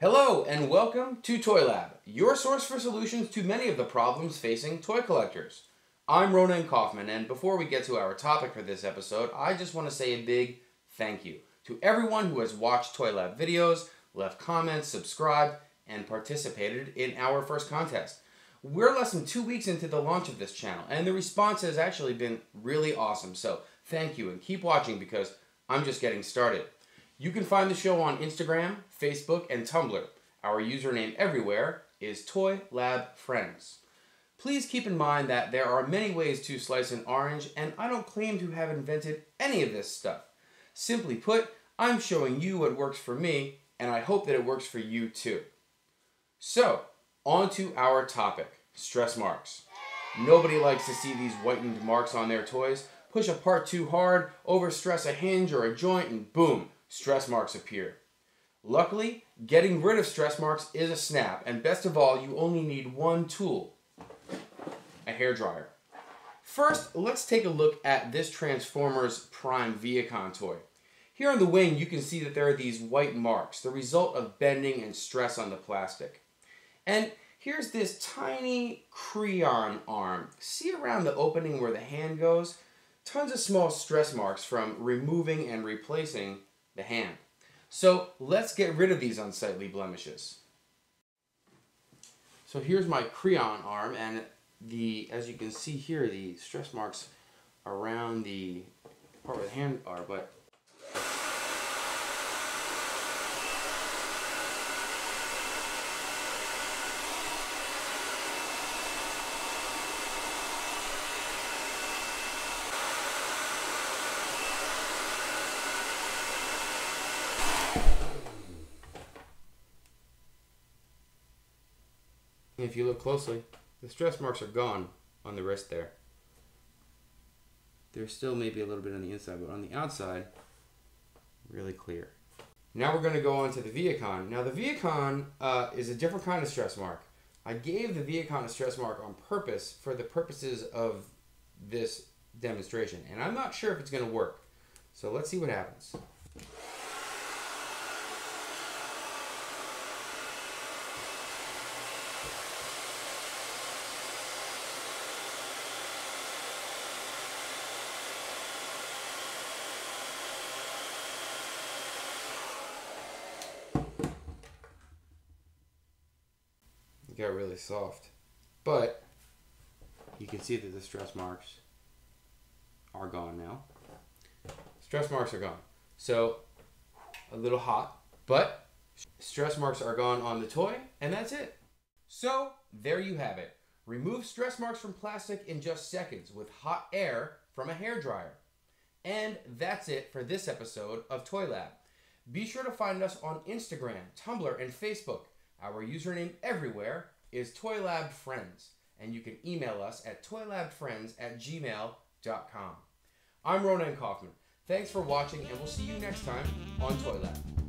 Hello and welcome to Toy Lab, your source for solutions to many of the problems facing toy collectors. I'm Ronen Kauffman, and before we get to our topic for this episode, I just want to say a big thank you to everyone who has watched Toy Lab videos, left comments, subscribed, and participated in our first contest. We're less than two weeks into the launch of this channel, and the response has actually been really awesome. So thank you, and keep watching because I'm just getting started. You can find the show on Instagram, Facebook, and Tumblr. Our username everywhere is Toy Lab Friends. Please keep in mind that there are many ways to slice an orange, and I don't claim to have invented any of this stuff. Simply put, I'm showing you what works for me, and I hope that it works for you too. So, on to our topic stress marks. Nobody likes to see these whitened marks on their toys. Push a part too hard, overstress a hinge or a joint, and boom, stress marks appear. Luckily, getting rid of stress marks is a snap, and best of all, you only need one tool a hair dryer. First, let's take a look at this Transformers Prime Vehicon toy. Here on the wing, you can see that there are these white marks, the result of bending and stress on the plastic. And here's this tiny Kreon arm. See around the opening where the hand goes? Tons of small stress marks from removing and replacing the hand. So let's get rid of these unsightly blemishes. So here's my Kreon arm and the, as you can see here, the stress marks around the part where the hand are, but If you look closely, the stress marks are gone on the wrist there. There's still maybe a little bit on the inside, but on the outside, really clear. Now we're going to go on to the Vehicon. Now the Vehicon uh, is a different kind of stress mark. I gave the Vehicon a stress mark on purpose for the purposes of this demonstration, and I'm not sure if it's going to work. So let's see what happens. Got really soft. But you can see that the stress marks are gone now. Stress marks are gone. So a little hot, but stress marks are gone on the toy, and that's it. So there you have it. Remove stress marks from plastic in just seconds with hot air from a hair dryer. And that's it for this episode of Toy Lab. Be sure to find us on Instagram, Tumblr, and Facebook. Our username everywhere is ToyLabFriends, and you can email us at toylabfriends at gmail.com. I'm Ronen Kauffman. Thanks for watching, and we'll see you next time on Toy Lab.